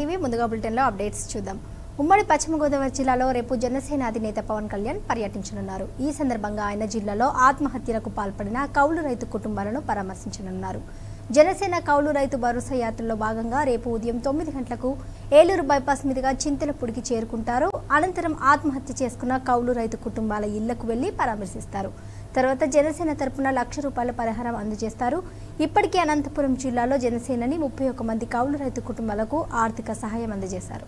TV ముందుగా బులెటిన్లో updates చూద్దాం. ఉమ్మడి పశ్చిమ గోదావరి జిల్లాలో రేపు జనసేన అధినేత పవన్ కళ్యాణ్ పర్యటించనున్నారు. ఈ సందర్భంగా ఆయన జిల్లాలో ఆత్మహత్యలకు పాల్పడిన కౌలు రైతు కుటుంబాలను పరామర్శించనున్నారు. జనసేన కౌలు రైతు భరోసా యాత్రలో భాగంగా రేపు ఉదయం తొమ్మిది గంటలకు ఏలూరు బైపాస్ మీదుగా చింతలపూడికి చేరుకుంటారు. అనంతరం ఆత్మహత్య చేసుకున్న కౌలు రైతు కుటుంబాల ఇళ్ళకు వెళ్ళి పరామర్శిస్తారు. తర్వాత జనసేన తరపున లక్ష రూపాయల పరిహారం అందజేస్తారు. ఇప్పటికే అనంతపురం జిల్లాలో జనసేనని ముప్పై ఒక్క మంది కౌలు రైతు కుటుంబాలకు ఆర్థిక సహాయం అందజేశారు.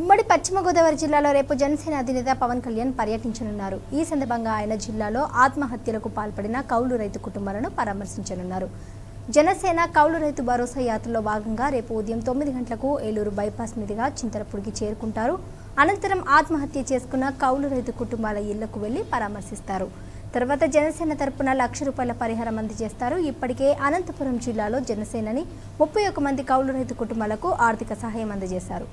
ఉమ్మడి పశ్చిమ గోదావరి జిల్లాలో రేపు జనసేన అధినేత పవన్ కళ్యాణ్ పర్యటించనున్నారు. ఈ సందర్భంగా ఆయన జిల్లాలో ఆత్మహత్యలకు పాల్పడిన కౌలు రైతు కుటుంబాలను పరామర్శించనున్నారు. జనసేన కౌలు రైతు భరోసా యాత్రలో భాగంగా రేపు ఉదయం తొమ్మిది గంటలకు ఏలూరు బైపాస్ మీదుగా చింతలపూడికి చేరుకుంటారు. అనంతరం ఆత్మహత్య చేసుకున్న కౌలు రైతు కుటుంబాల ఇళ్ళకు వెళ్ళి పరామర్శిస్తారు. తర్వాత జనసేన తరపున లక్ష రూపాయల పరిహారం అందజేస్తారు. ఇప్పటికే అనంతపురం జిల్లాలో జనసేనని ముప్పై ఒక మంది కౌలు రైతు కుటుంబాలకు ఆర్థిక సహాయం అందజేశారు.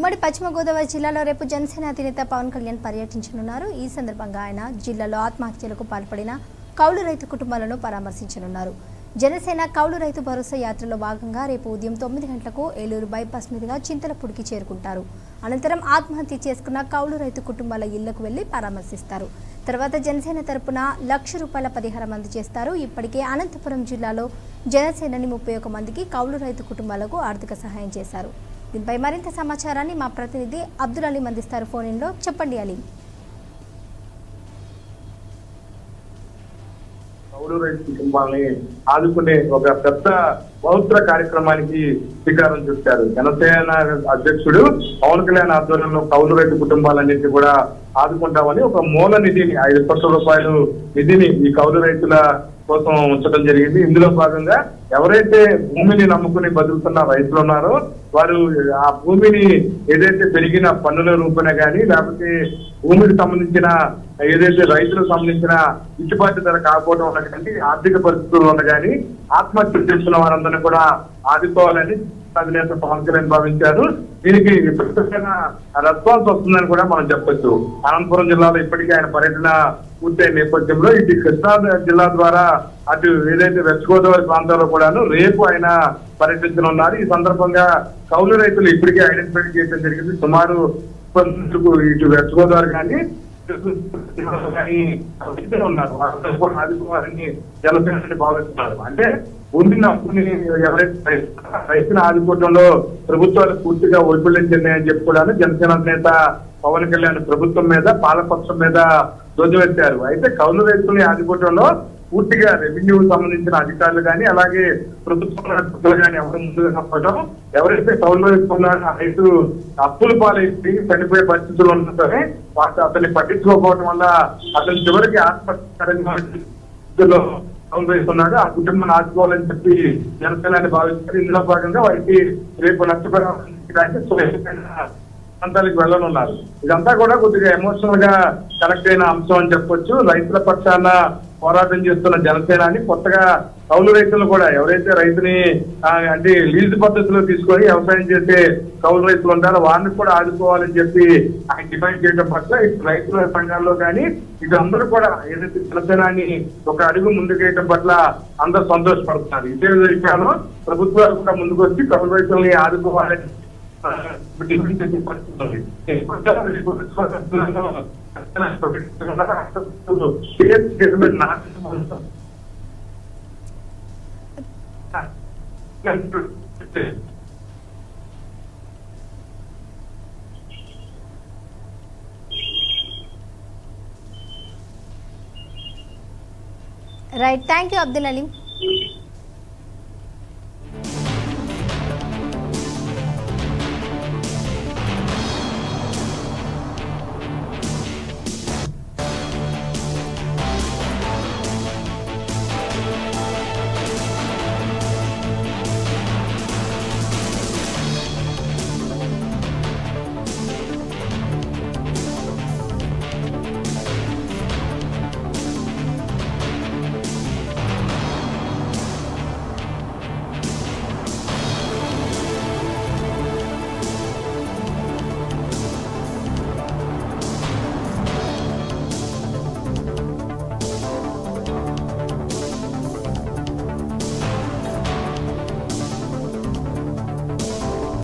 ఉమ్మడి పశ్చిమ గోదావరి జిల్లాలో రేపు జనసేన అధినేత పవన్ కళ్యాణ్ పర్యటించనున్నారు. ఈ సందర్భంగా ఆయన జిల్లాలో ఆత్మహత్యలకు పాల్పడిన కౌలు రైతు కుటుంబాలను పరామర్శించనున్నారు. జనసేన కౌలు రైతు భరోసా యాత్రలో భాగంగా రేపు ఉదయం తొమ్మిది గంటలకు ఏలూరు బైపాస్ మీదుగా చింతలపూడికి చేరుకుంటారు. అనంతరం ఆత్మహత్య చేసుకున్న కౌలు రైతు కుటుంబాల ఇళ్ళకు వెళ్ళి పరామర్శిస్తారు. తర్వాత జనసేన తరపున లక్ష రూపాయల పరిహారం అందజేస్తారు. ఇప్పటికే అనంతపురం జిల్లాలో జనసేనని ముప్పై ఒక మందికి కౌలు రైతు కుటుంబాలకు ఆర్థిక సహాయం చేశారు. దీనిపై మరింత సమాచారాన్ని మా ప్రతినిధి అబ్దుల్ అలీం అందిస్తారు ఫోన్ ఇన్లో. చెప్పండి అలీం. కుటుంబాలని ఆదుకునే ఒక పెద్ద పవిత్ర కార్యక్రమానికి శ్రీకారం చుట్టారు. జనసేన అధ్యక్షుడు పవన్ కళ్యాణ్ ఆధ్వర్యంలో కౌలు రైతు కుటుంబాలన్నింటినీ కూడా ఆదుకుంటామని ఒక మూల నిధిని ఐదు కోట్ల రూపాయలు నిధిని ఈ కౌలు రైతుల కోసం ఉంచడం జరిగింది. ఇందులో భాగంగా ఎవరైతే భూమిని నమ్ముకుని బతుకుతున్న రైతులు ఉన్నారో వారు ఆ భూమిని ఏదైతే పెరిగిన పన్నుల రూపేణ కానీ లేకపోతే భూమికి సంబంధించిన ఏదైతే రైతులకు సంబంధించిన గిట్టుబాటు ధర కాకపోవడం వల్ల కానీ ఆర్థిక పరిస్థితులు వల్ల కానీ ఆత్మహత్య చేస్తున్న వారందరూ వారందరినీ కూడా ఆదుకోవాలని అధినేత పవన్ కళ్యాణ్ భావించారు. దీనికి విపరీతమైన రెస్పాన్స్ వస్తుందని కూడా మనం చెప్పొచ్చు. అనంతపురం జిల్లాలో ఇప్పటికే ఆయన పర్యటన పూర్తయిన నేపథ్యంలో ఇటు కృష్ణా జిల్లా ద్వారా అటు ఏదైతే వెస్ట్ గోదావరి ప్రాంతాల్లో కూడాను రేపు ఆయన పర్యటించనున్నారు. ఈ సందర్భంగా కౌలు రైతులు ఇప్పటికే ఐడెంటిఫై చేయడం జరిగింది. సుమారు ఇటు వెస్ట్ గోదావరి కానీ కానీ ఉన్నారు. ఆదుకోవాలని జనసేన భావిస్తున్నారు. అంటే ఉండిన అప్పుని ఎవరైతే రైతును ఆదుకోవడంలో ప్రభుత్వాలు పూర్తిగా వైఫల్యం చెప్పుకోవడానికి జనసేన నేత పవన్ కళ్యాణ్ ప్రభుత్వం మీద పాలపక్షం మీద ధ్వజమెత్తారు అయితే కౌలు రైతుల్ని ఆదుకోవడంలో పూర్తిగా రెవెన్యూ సంబంధించిన అధికారులు కానీ అలాగే ప్రభుత్వం కానీ ఎవరు ముందుగా చెప్పడం ఎవరైతే కౌలు రైతు ఉన్నారో రైతు అప్పుల పాలైతే చనిపోయే పరిస్థితులు ఉన్నా సరే అతన్ని పట్టించుకోకపోవడం వల్ల అతని చివరికి ఆత్మహత్యకరంగా స్థితిలో ఉన్నాడు ఆ కుటుంబాన్ని ఆదుకోవాలని చెప్పి జనసేన భావిస్తారు. ఇందులో భాగంగా వారికి రేపు నష్టపరిహారం ప్రాంతాలకు వెళ్ళనున్నారు. ఇదంతా కూడా కొద్దిగా ఎమోషనల్గా కనెక్ట్ అయిన అంశం అని చెప్పొచ్చు. రైతుల పక్షాన పోరాటం చేస్తున్న జనసేనాని కొత్తగా కౌలు రైతులు కూడా ఎవరైతే రైతుని అంటే లీజు పద్ధతిలో తీసుకొని వ్యవసాయం చేసే కౌలు రైతులు ఉంటారో వారిని కూడా ఆదుకోవాలని చెప్పి ఆయన డిమాండ్ చేయడం పట్ల ఇటు రైతుల సంఘాల్లో కానీ ఇటు అందరూ కూడా ఏదైతే జనసేనాన్ని ఒక అడుగు ముందుకేయడం పట్ల అందరూ సంతోషపడుతున్నారు. ఇదే విషయాల్లో ప్రభుత్వాలు కూడా ముందుకు వచ్చి కౌలు రైతుల్ని ఆదుకోవాలని right thank you Abdul Aleem